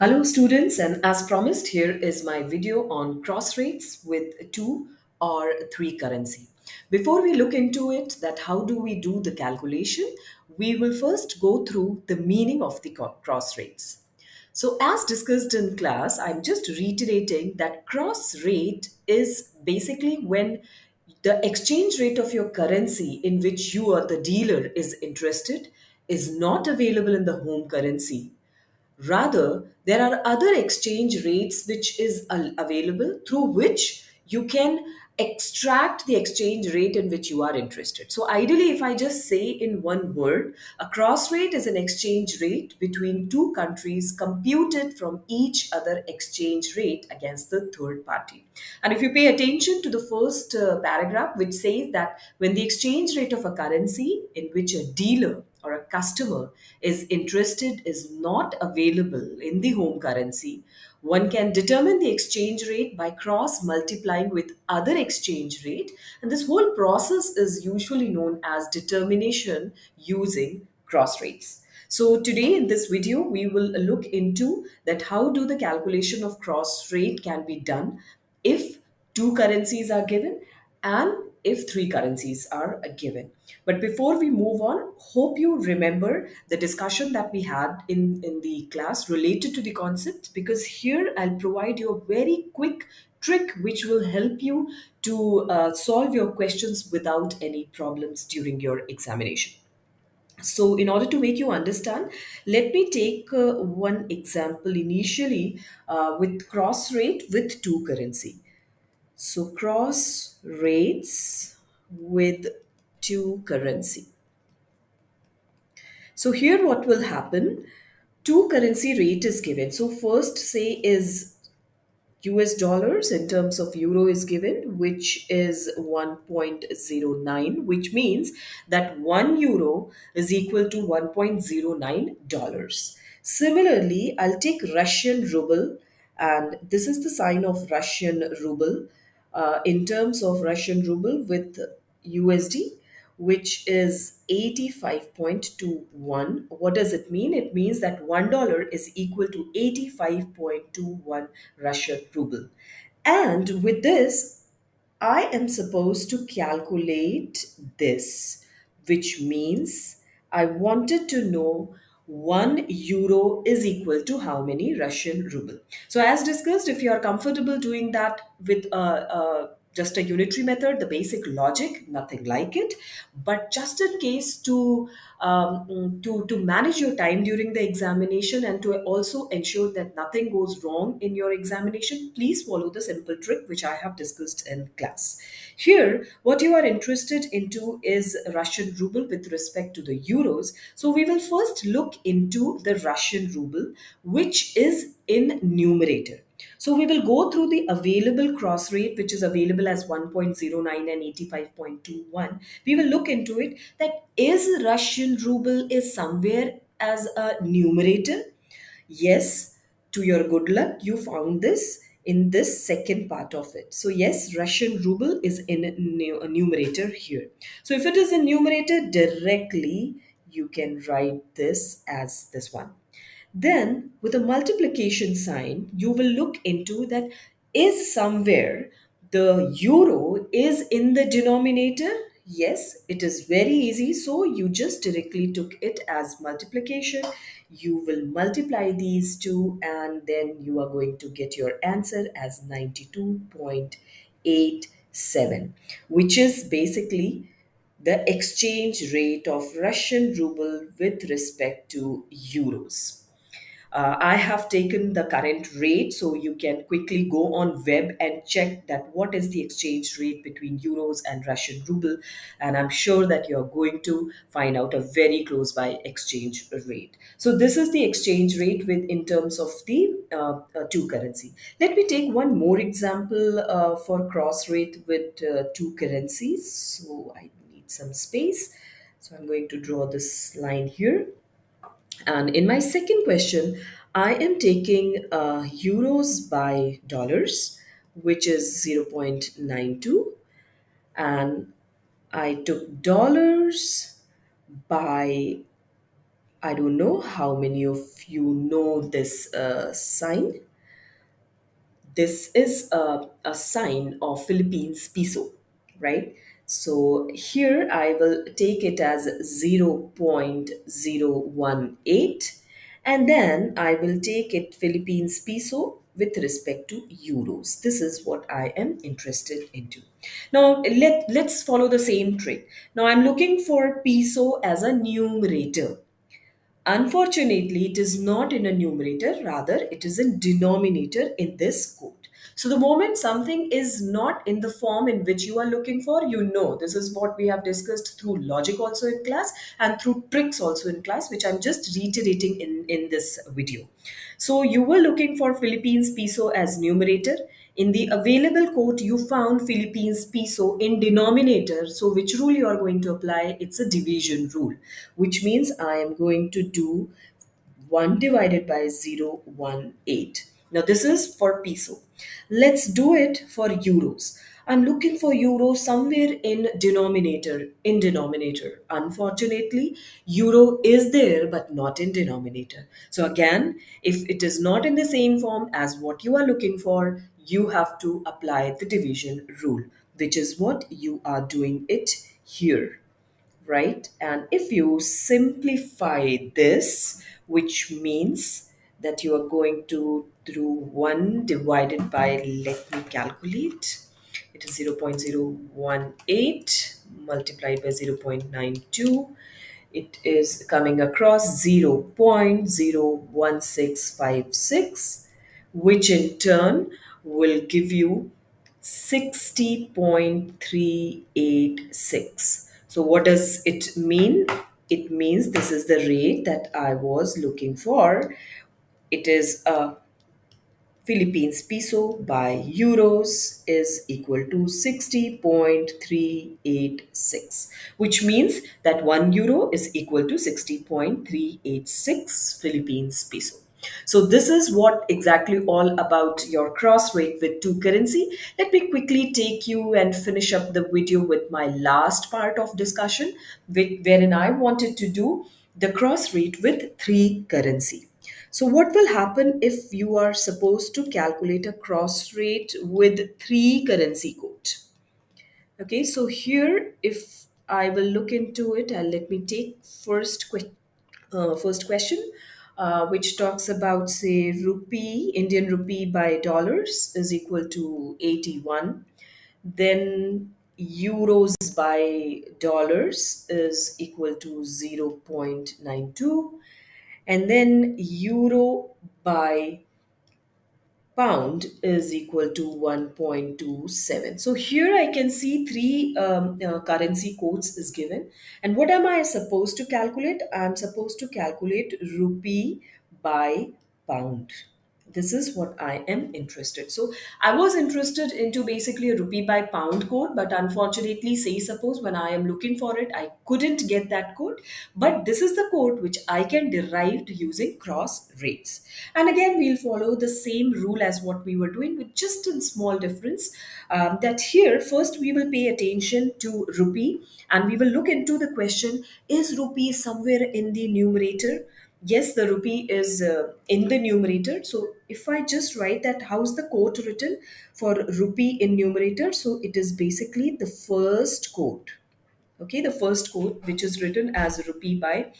Hello students and as promised here is my video on cross rates with two or three currency. Before we look into it that how do we do the calculation, we will first go through the meaning of the cross rates. So as discussed in class, I'm just reiterating that cross rate is basically when the exchange rate of your currency in which you or the dealer is interested is not available in the home currency Rather, there are other exchange rates which is available through which you can extract the exchange rate in which you are interested. So, ideally, if I just say in one word, a cross rate is an exchange rate between two countries computed from each other exchange rate against the third party. And if you pay attention to the first uh, paragraph, which says that when the exchange rate of a currency in which a dealer or a customer is interested is not available in the home currency, one can determine the exchange rate by cross multiplying with other exchange rate and this whole process is usually known as determination using cross rates. So today in this video we will look into that how do the calculation of cross rate can be done if two currencies are given and if three currencies are given. But before we move on, hope you remember the discussion that we had in, in the class related to the concept because here I'll provide you a very quick trick which will help you to uh, solve your questions without any problems during your examination. So, in order to make you understand, let me take uh, one example initially uh, with cross rate with two currency. So cross rates with two currency. So here what will happen? Two currency rate is given. So first say is US dollars in terms of euro is given, which is 1.09, which means that 1 euro is equal to 1.09 dollars. Similarly, I'll take Russian ruble, and this is the sign of Russian ruble uh, in terms of Russian ruble with USD, which is 85.21. What does it mean? It means that $1 is equal to 85.21 Russian ruble. And with this, I am supposed to calculate this, which means I wanted to know 1 euro is equal to how many Russian ruble. So, as discussed, if you are comfortable doing that with a, a just a unitary method, the basic logic, nothing like it. But just in case to um, to to manage your time during the examination and to also ensure that nothing goes wrong in your examination, please follow the simple trick which I have discussed in class. Here, what you are interested into is Russian ruble with respect to the euros. So we will first look into the Russian ruble, which is in numerator. So we will go through the available cross rate, which is available as 1.09 and 85.21. We will look into it that is Russian ruble is somewhere as a numerator. Yes, to your good luck, you found this in this second part of it. So yes, Russian ruble is in a numerator here. So if it is in numerator directly, you can write this as this one. Then, with a multiplication sign, you will look into that is somewhere the euro is in the denominator. Yes, it is very easy. So, you just directly took it as multiplication. You will multiply these two, and then you are going to get your answer as 92.87, which is basically the exchange rate of Russian ruble with respect to euros. Uh, I have taken the current rate, so you can quickly go on web and check that what is the exchange rate between euros and Russian ruble, and I'm sure that you're going to find out a very close by exchange rate. So this is the exchange rate with in terms of the uh, uh, two currency. Let me take one more example uh, for cross rate with uh, two currencies. So I need some space. So I'm going to draw this line here. And in my second question, I am taking uh, euros by dollars, which is 0.92. And I took dollars by I don't know how many of you know this uh, sign. This is a, a sign of Philippines peso, right? So here I will take it as 0.018 and then I will take it Philippines peso with respect to euros. This is what I am interested into. Now let, let's follow the same trick. Now I'm looking for peso as a numerator Unfortunately, it is not in a numerator, rather, it is in denominator in this code. So, the moment something is not in the form in which you are looking for, you know this is what we have discussed through logic also in class and through tricks also in class, which I'm just reiterating in, in this video. So, you were looking for Philippines peso as numerator. In the available quote, you found Philippines peso in denominator. So which rule you are going to apply? It's a division rule, which means I am going to do 1 divided by 0, 1, 8. Now this is for peso. Let's do it for euros. I'm looking for euro somewhere in denominator, in denominator. Unfortunately, euro is there but not in denominator. So again, if it is not in the same form as what you are looking for, you have to apply the division rule, which is what you are doing it here right? And if you simplify this, which means that you are going to do 1 divided by, let me calculate, it is 0.018 multiplied by 0.92 it is coming across 0.01656 which in turn will give you 60.386 so what does it mean? It means this is the rate that i was looking for. It is a Philippines peso by euros is equal to 60.386, which means that 1 euro is equal to 60.386 Philippines peso. So this is what exactly all about your cross rate with two currency. Let me quickly take you and finish up the video with my last part of discussion with, wherein I wanted to do the cross rate with three currency. So what will happen if you are supposed to calculate a cross rate with three currency code? Okay, so here if I will look into it, and let me take first uh, first question, uh, which talks about say rupee, Indian rupee by dollars is equal to 81. Then euros by dollars is equal to 0.92 and then euro by pound is equal to 1.27 so here i can see three um, uh, currency codes is given. And what am i supposed to calculate? I'm supposed to calculate rupee by pound this is what i am interested. So i was interested into basically a rupee by pound code but unfortunately say suppose when i am looking for it i couldn't get that code. But this is the code which i can derive using cross rates. And again we'll follow the same rule as what we were doing with just a small difference um, that here first we will pay attention to rupee and we will look into the question is rupee somewhere in the numerator yes the rupee is uh, in the numerator. So if i just write that how's the code written for rupee in numerator? So it is basically the first code okay the first code which is written as rupee by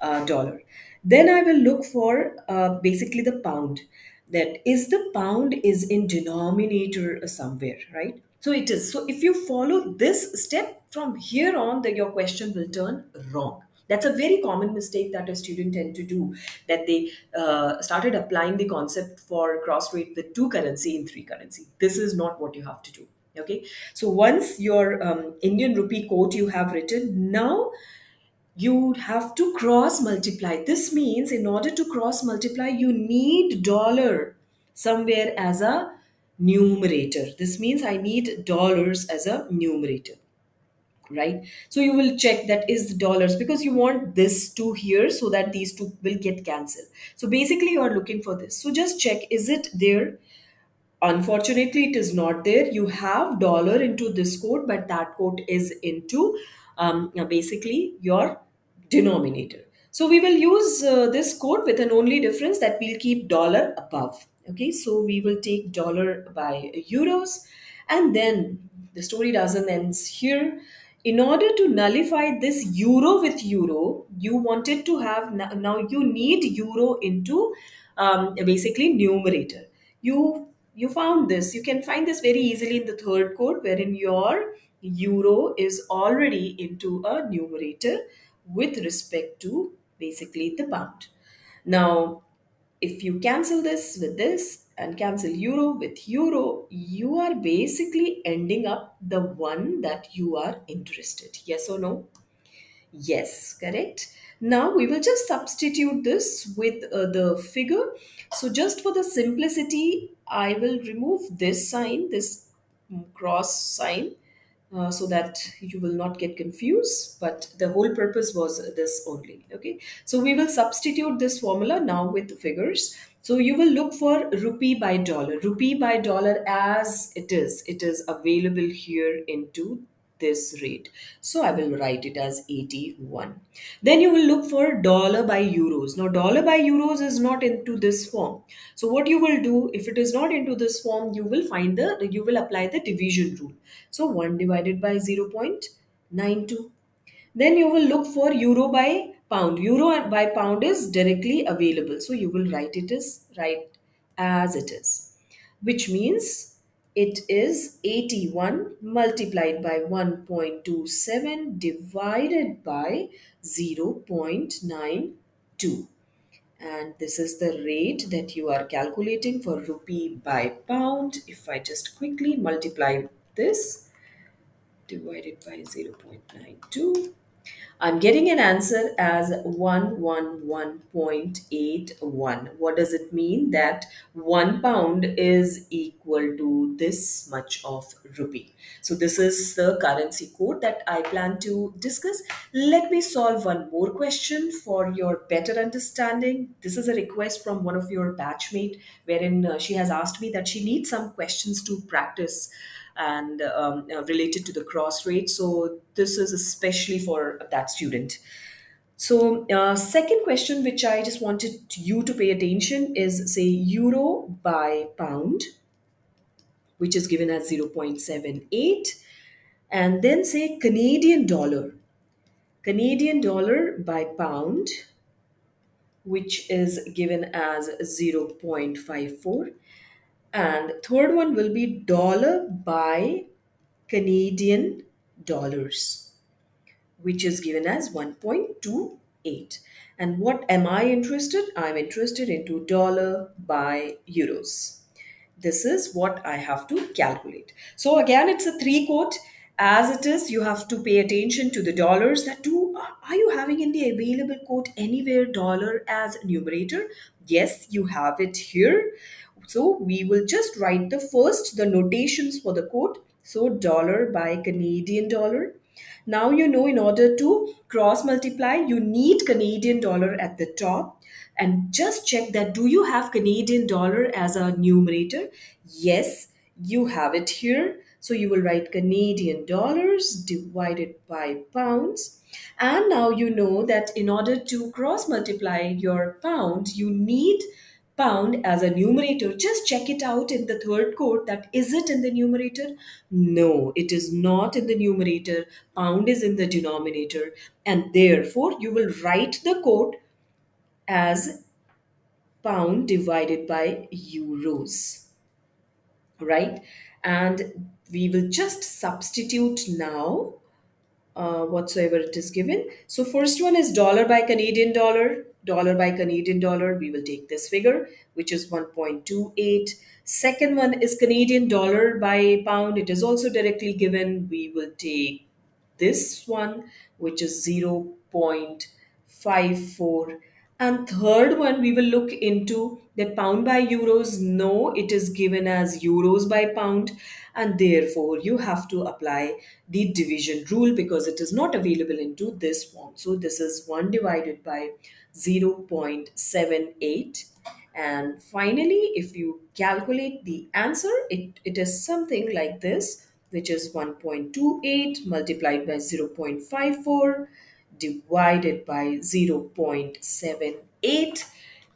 uh, dollar. Then i will look for uh, basically the pound. That is the pound is in denominator somewhere right? So it is. So if you follow this step from here on that your question will turn wrong that's a very common mistake that a student tend to do that they uh, started applying the concept for cross rate with two currency in three currency. This is not what you have to do okay? So once your um, indian rupee quote you have written now you have to cross multiply. This means in order to cross multiply you need dollar somewhere as a numerator. This means i need dollars as a numerator right? So you will check that is dollars because you want this two here so that these two will get cancelled. So basically you are looking for this. So just check is it there? Unfortunately it is not there. You have dollar into this code but that code is into um, basically your denominator. So we will use uh, this code with an only difference that we'll keep dollar above. Okay, so we will take dollar by euros and then the story doesn't end here. In order to nullify this euro with euro, you wanted to have now you need euro into um, basically numerator. You you found this. You can find this very easily in the third code wherein your euro is already into a numerator with respect to basically the pound. Now, if you cancel this with this and cancel euro with euro, you are basically ending up the one that you are interested. Yes or no? Yes, correct. Now we will just substitute this with uh, the figure. So just for the simplicity, I will remove this sign, this cross sign uh, so that you will not get confused but the whole purpose was this only okay so we will substitute this formula now with figures so you will look for rupee by dollar rupee by dollar as it is it is available here into this rate. So I will write it as 81. Then you will look for dollar by euros. Now dollar by euros is not into this form. So what you will do if it is not into this form, you will find the, you will apply the division rule. So 1 divided by 0 0.92. Then you will look for euro by pound. Euro by pound is directly available. So you will write it as right as it is, which means it is 81 multiplied by 1.27 divided by 0.92 and this is the rate that you are calculating for rupee by pound if I just quickly multiply this divided by 0.92 I'm getting an answer as 111.81. What does it mean? That one pound is equal to this much of rupee. So this is the currency code that I plan to discuss. Let me solve one more question for your better understanding. This is a request from one of your batchmate wherein uh, she has asked me that she needs some questions to practice and um, related to the cross rate. So this is especially for that student. So uh, second question, which I just wanted you to pay attention is say euro by pound, which is given as 0.78 and then say Canadian dollar. Canadian dollar by pound, which is given as 0.54 and third one will be dollar by Canadian dollars, which is given as 1.28. And what am I interested? I'm interested into dollar by euros. This is what I have to calculate. So again, it's a three quote. As it is, you have to pay attention to the dollars that do. Are you having in the available quote anywhere dollar as numerator? Yes, you have it here. So we will just write the first, the notations for the quote. So dollar by Canadian dollar. Now you know in order to cross multiply, you need Canadian dollar at the top and just check that do you have Canadian dollar as a numerator? Yes, you have it here. So you will write Canadian dollars divided by pounds. And now you know that in order to cross multiply your pound, you need pound as a numerator, just check it out in the third quote that is it in the numerator? No, it is not in the numerator. Pound is in the denominator. And therefore, you will write the quote as pound divided by euros. Right? And we will just substitute now uh, whatsoever it is given. So first one is dollar by Canadian dollar dollar by Canadian dollar, we will take this figure, which is 1.28. Second one is Canadian dollar by pound. It is also directly given. We will take this one, which is 0.54. And third one, we will look into that pound by euros. No, it is given as euros by pound. And therefore, you have to apply the division rule because it is not available into this form. So this is 1 divided by 0.78 and finally if you calculate the answer it, it is something like this which is 1.28 multiplied by 0.54 divided by 0.78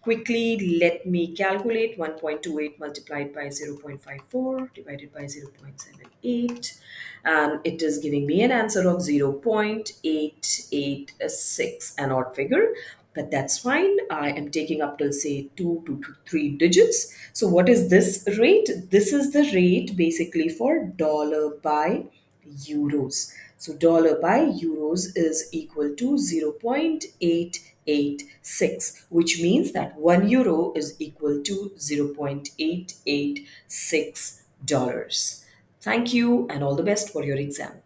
quickly let me calculate. 1.28 multiplied by 0.54 divided by 0.78 and it is giving me an answer of 0.886 an odd figure. But that's fine. I am taking up till say two to three digits. So what is this rate? This is the rate basically for dollar by euros so dollar by euros is equal to 0.886, which means that one euro is equal to 0.886 dollars. Thank you and all the best for your exam.